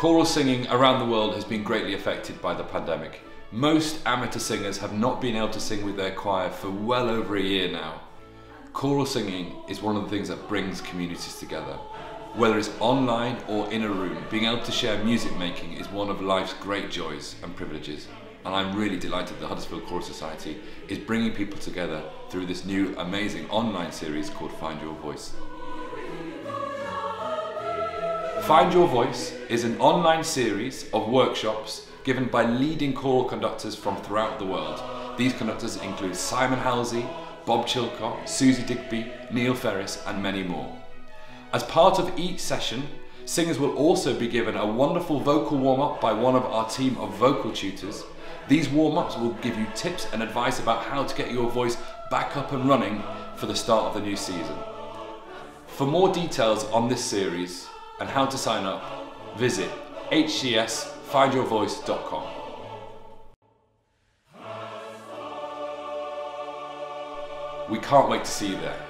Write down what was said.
Choral singing around the world has been greatly affected by the pandemic. Most amateur singers have not been able to sing with their choir for well over a year now. Choral singing is one of the things that brings communities together. Whether it's online or in a room, being able to share music making is one of life's great joys and privileges. And I'm really delighted that Huddersfield Choral Society is bringing people together through this new amazing online series called Find Your Voice. Find Your Voice is an online series of workshops given by leading choral conductors from throughout the world. These conductors include Simon Halsey, Bob Chilcott, Suzi Digby, Neil Ferris, and many more. As part of each session, singers will also be given a wonderful vocal warm up by one of our team of vocal tutors. These warm ups will give you tips and advice about how to get your voice back up and running for the start of the new season. For more details on this series and how to sign up, visit hcsfindyourvoice.com. We can't wait to see you there.